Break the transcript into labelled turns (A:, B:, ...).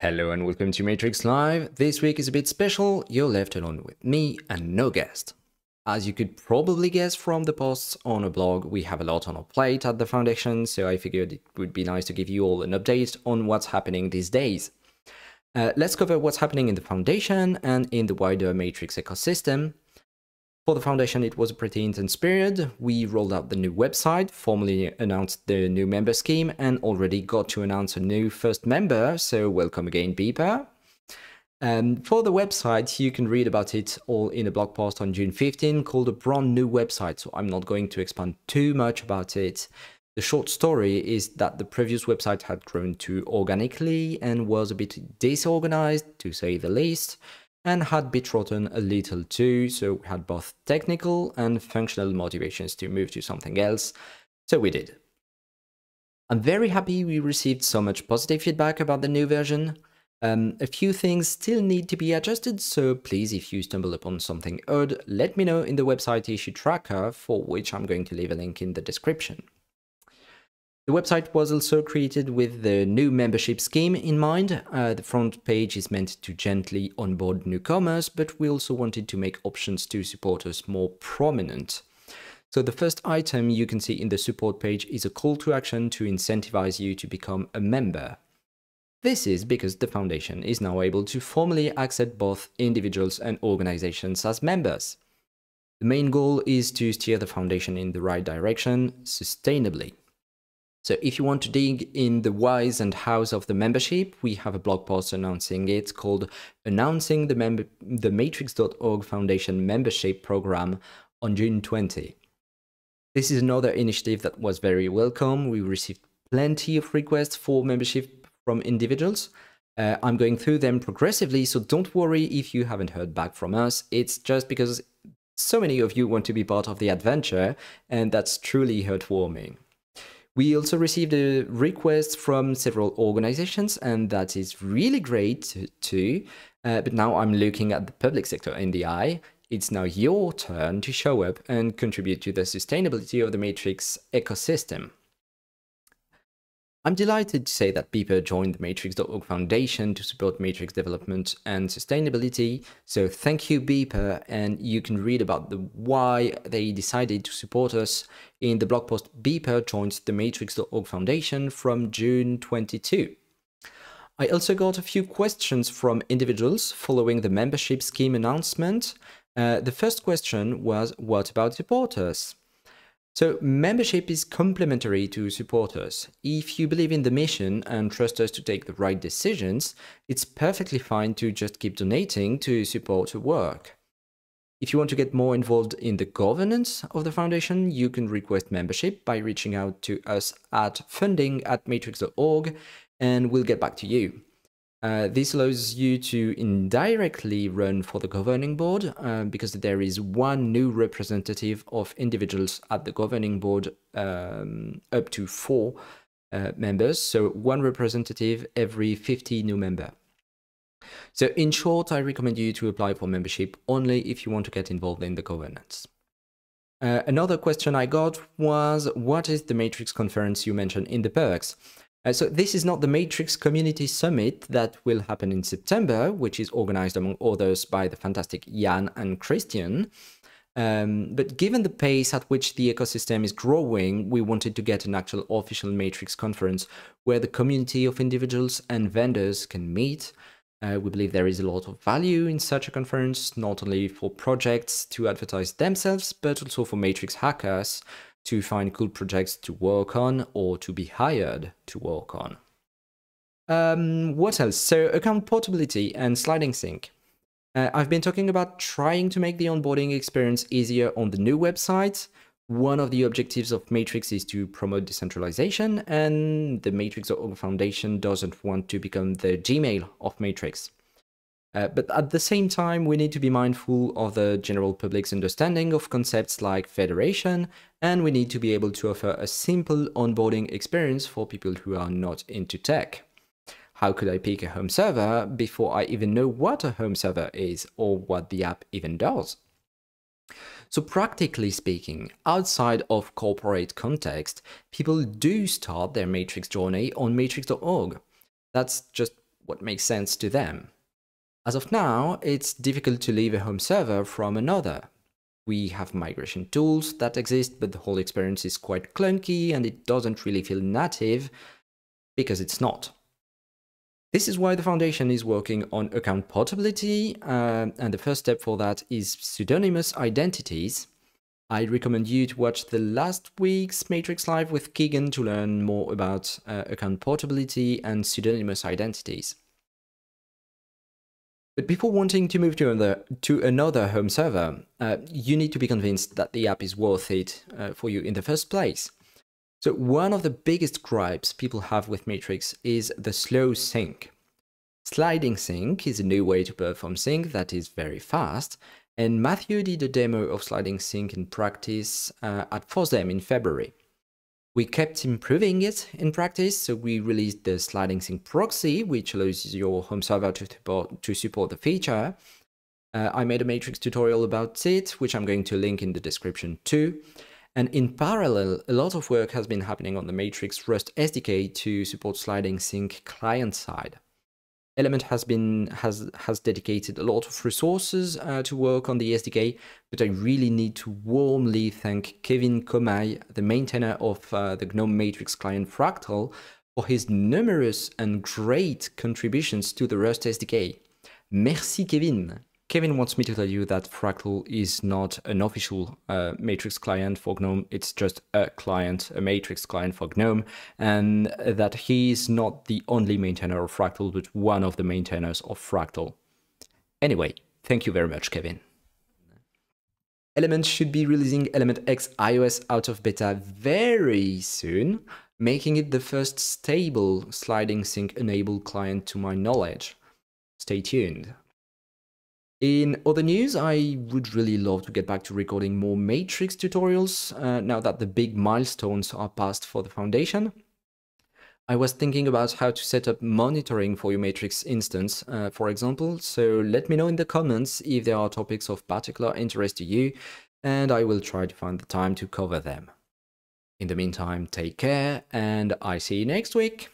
A: Hello and welcome to Matrix Live. This week is a bit special, you're left alone with me and no guest. As you could probably guess from the posts on a blog, we have a lot on our plate at the Foundation, so I figured it would be nice to give you all an update on what's happening these days. Uh, let's cover what's happening in the Foundation and in the wider Matrix ecosystem, for the foundation, it was a pretty intense period. We rolled out the new website, formally announced the new member scheme, and already got to announce a new first member, so welcome again, Beeper. And for the website, you can read about it all in a blog post on June 15 called a brand new website, so I'm not going to expand too much about it. The short story is that the previous website had grown too organically and was a bit disorganized, to say the least, and had Bitrotten a little too, so we had both technical and functional motivations to move to something else, so we did. I'm very happy we received so much positive feedback about the new version. Um, a few things still need to be adjusted, so please, if you stumble upon something odd, let me know in the website issue tracker, for which I'm going to leave a link in the description. The website was also created with the new membership scheme in mind. Uh, the front page is meant to gently onboard newcomers, but we also wanted to make options to supporters more prominent. So the first item you can see in the support page is a call to action to incentivize you to become a member. This is because the Foundation is now able to formally accept both individuals and organizations as members. The main goal is to steer the Foundation in the right direction sustainably. So if you want to dig in the whys and hows of the membership, we have a blog post announcing it called Announcing the, Mem the Matrix.org Foundation Membership Program on June 20. This is another initiative that was very welcome. We received plenty of requests for membership from individuals. Uh, I'm going through them progressively, so don't worry if you haven't heard back from us. It's just because so many of you want to be part of the adventure, and that's truly heartwarming. We also received a request from several organizations, and that is really great too. Uh, but now I'm looking at the public sector in the eye. It's now your turn to show up and contribute to the sustainability of the Matrix ecosystem. I'm delighted to say that Beeper joined the Matrix.org Foundation to support Matrix development and sustainability. So thank you, Beeper, and you can read about the why they decided to support us in the blog post Beeper joins the Matrix.org Foundation from June 22. I also got a few questions from individuals following the membership scheme announcement. Uh, the first question was, what about supporters? So membership is complementary to supporters. If you believe in the mission and trust us to take the right decisions, it's perfectly fine to just keep donating to support the work. If you want to get more involved in the governance of the foundation, you can request membership by reaching out to us at funding at matrix.org and we'll get back to you. Uh, this allows you to indirectly run for the governing board uh, because there is one new representative of individuals at the governing board um, up to four uh, members. So one representative every 50 new member. So in short, I recommend you to apply for membership only if you want to get involved in the governance. Uh, another question I got was, what is the Matrix conference you mentioned in the perks? Uh, so this is not the Matrix Community Summit that will happen in September, which is organized among others by the fantastic Jan and Christian. Um, but given the pace at which the ecosystem is growing, we wanted to get an actual official Matrix conference where the community of individuals and vendors can meet. Uh, we believe there is a lot of value in such a conference, not only for projects to advertise themselves, but also for Matrix hackers to find cool projects to work on or to be hired to work on. Um, what else? So account portability and sliding sync. Uh, I've been talking about trying to make the onboarding experience easier on the new website. One of the objectives of Matrix is to promote decentralization, and the Matrix Foundation doesn't want to become the Gmail of Matrix. Uh, but at the same time, we need to be mindful of the general public's understanding of concepts like federation, and we need to be able to offer a simple onboarding experience for people who are not into tech. How could I pick a home server before I even know what a home server is or what the app even does? So practically speaking, outside of corporate context, people do start their Matrix journey on matrix.org. That's just what makes sense to them. As of now, it's difficult to leave a home server from another. We have migration tools that exist, but the whole experience is quite clunky and it doesn't really feel native because it's not. This is why the Foundation is working on account portability, uh, and the first step for that is pseudonymous identities. I recommend you to watch the last week's Matrix Live with Keegan to learn more about uh, account portability and pseudonymous identities. But before wanting to move to another, to another home server, uh, you need to be convinced that the app is worth it uh, for you in the first place. So one of the biggest gripes people have with Matrix is the slow sync. Sliding sync is a new way to perform sync that is very fast, and Matthew did a demo of sliding sync in practice uh, at FOSDEM in February. We kept improving it in practice, so we released the sliding sync proxy, which allows your home server to support, to support the feature. Uh, I made a Matrix tutorial about it, which I'm going to link in the description too. And in parallel, a lot of work has been happening on the Matrix Rust SDK to support sliding sync client side. Element has been has has dedicated a lot of resources uh, to work on the SDK, but I really need to warmly thank Kevin Commaille, the maintainer of uh, the GNOME Matrix client Fractal, for his numerous and great contributions to the Rust SDK. Merci Kevin. Kevin wants me to tell you that Fractal is not an official uh, Matrix client for GNOME, it's just a client, a Matrix client for GNOME, and that he is not the only maintainer of Fractal, but one of the maintainers of Fractal. Anyway, thank you very much, Kevin. Element should be releasing Element X iOS out of beta very soon, making it the first stable sliding sync enabled client to my knowledge. Stay tuned. In other news, I would really love to get back to recording more Matrix tutorials uh, now that the big milestones are passed for the Foundation. I was thinking about how to set up monitoring for your Matrix instance, uh, for example, so let me know in the comments if there are topics of particular interest to you, and I will try to find the time to cover them. In the meantime, take care, and I see you next week.